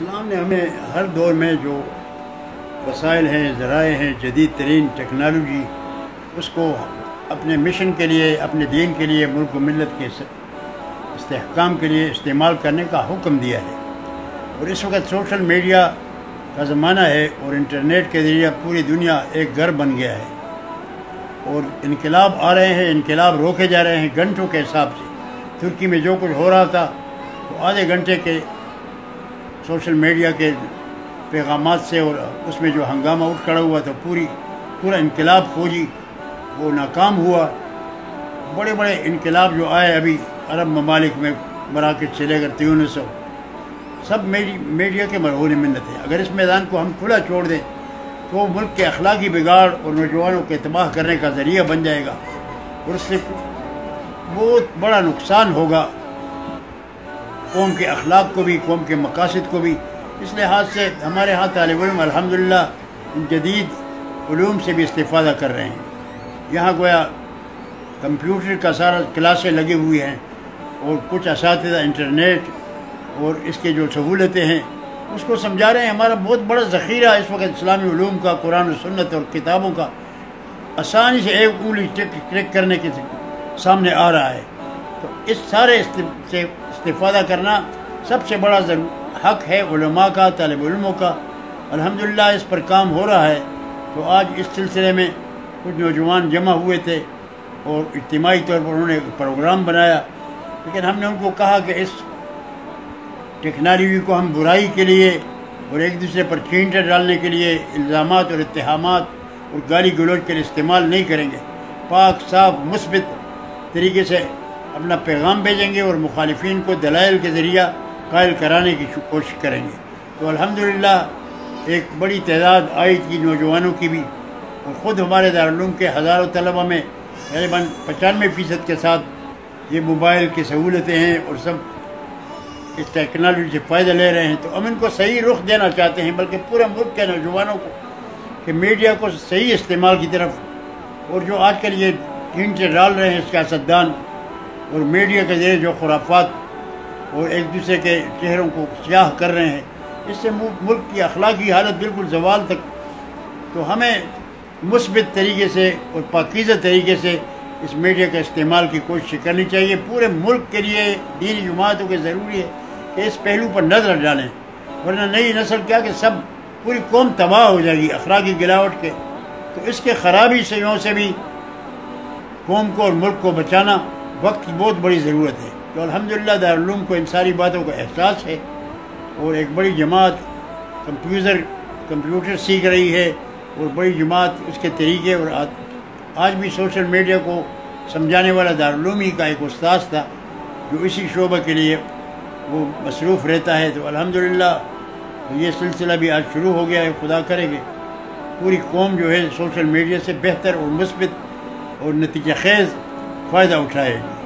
اسلام نے ہمیں ہر دور میں جو وسائل ہیں، ذرائع ہیں، جدید ترین ٹیکنالوجی، اس کو اپنے مشن کے لیے، اپنے دین کے لیے، ملک و ملت کے استحکام کے لیے استعمال کرنے کا حکم دیا ہے۔ اور اس وقت سوشل میڈیا کا زمانہ ہے اور انٹرنیٹ کے ذریعہ پوری دنیا ایک گھر بن گیا ہے۔ اور انقلاب آ رہے ہیں، انقلاب روکے جا رہے ہیں گھنٹوں کے حساب سے۔ ترکی میں جو کچھ ہو رہا تھا تو آدھے گھنٹے کے سوشل میڈیا کے پیغامات سے اور اس میں جو ہنگامہ اٹھ کھڑا ہوا تھا، پوری پورا انقلاب فوجی، وہ ناکام ہوا۔ بڑے بڑے انقلاب جو آئے ابھی عرب ممالک میں، مراکز سے لے کر تیونس سب میڈیا کے مرہون منت ہے اگر اس میدان کو ہم کھلا چھوڑ دیں، تو وہ ملک کے اخلاقی بگاڑ اور نوجوانوں کے تباہ کرنے کا ذریعہ بن جائے گا۔ اور اس سے بہت بڑا نقصان ہوگا۔ قوم کے اخلاق کو بھی، قوم کے مقاصد کو بھی۔ اس لحاظ سے ہمارے ہاں طالب علم الحمدللہ جدید علوم سے بھی استفادہ کر رہے ہیں۔ یہاں گویا کمپیوٹر کا سارا کلاسیں لگی ہوئی ہیں اور کچھ اساتذہ انٹرنیٹ اور اس کے جو سہولتیں ہیں، اس کو سمجھا رہے ہیں۔ ہمارا بہت بڑا ذخیرہ اس وقت اسلامی علوم کا، قرآن و سنت اور کتابوں کا آسانی سے ایک انگلی کلک کرنے کے سامنے آ رہا ہے۔ تو اس سارے سے استفادہ کرنا سب سے بڑا حق ہے علماء کا، طالب علموں کا۔ الحمدللہ اس پر کام ہو رہا ہے۔ تو آج اس سلسلے میں کچھ نوجوان جمع ہوئے تھے اور اجتماعی طور پر انہوں نے ایک پروگرام بنایا۔ لیکن ہم نے ان کو کہا کہ اس ٹیکنالوجی کو ہم برائی کے لیے اور ایک دوسرے پر چینٹر ڈالنے کے لیے الزامات اور اتحامات اور گالی گلوچ کے لیے استعمال نہیں کریں گے۔ پاک، صاف، مثبت طریقے سے اپنا پیغام بھیجیں گے اور مخالفین کو دلائل کے ذریعہ قائل کرانے کی کوشش کریں گے۔ تو الحمدللہ، ایک بڑی تعداد آئی تھی نوجوانوں کی بھی اور خود ہمارے دارالعلوم کے ہزاروں طلبہ میں غالباً پچانوے فیصد کے ساتھ یہ موبائل کی سہولتیں ہیں اور سب اس ٹیکنالوجی سے فائدہ لے رہے ہیں۔ تو ہم ان کو صحیح رخ دینا چاہتے ہیں، بلکہ پورے ملک کے نوجوانوں کو، کہ میڈیا کو صحیح استعمال کی طرف اور جو آج کل یہ سے ڈال رہے ہیں سیاستدان اور میڈیا کے ذریعے جو خرافات اور ایک دوسرے کے چہروں کو سیاہ کر رہے ہیں، اس سے ملک کی اخلاقی حالت بالکل زوال تک تو ہمیں مثبت طریقے سے اور پاکیزہ طریقے سے اس میڈیا کا استعمال کی کوشش کرنی چاہیے۔ پورے ملک کے لیے دینی جماعتوں کے ضروری ہے کہ اس پہلو پر نظر ڈالیں۔ ورنہ نئی نسل کیا کہ سب پوری قوم تباہ ہو جائے گی اخلاقی گلاوٹ کے۔ تو اس کے خرابی سیوں سے بھی قوم کو اور ملک کو بچانا وقت کی بہت بڑی ضرورت ہے۔ تو الحمدللہ دارالعلوم کو ان ساری باتوں کا احساس ہے اور ایک بڑی جماعت کمپیوٹر کمپیوٹر سیکھ رہی ہے اور بڑی جماعت اس کے طریقے اور آج بھی سوشل میڈیا کو سمجھانے والا دارالعلوم ہی کا ایک استاذ تھا جو اسی شعبہ کے لیے وہ مصروف رہتا ہے۔ تو الحمدللہ یہ سلسلہ بھی آج شروع ہو گیا ہے، خدا کرے گے پوری قوم جو ہے سوشل میڈیا سے بہتر اور مثبت اور نتیجہ خیز فائدہ اٹھائے گی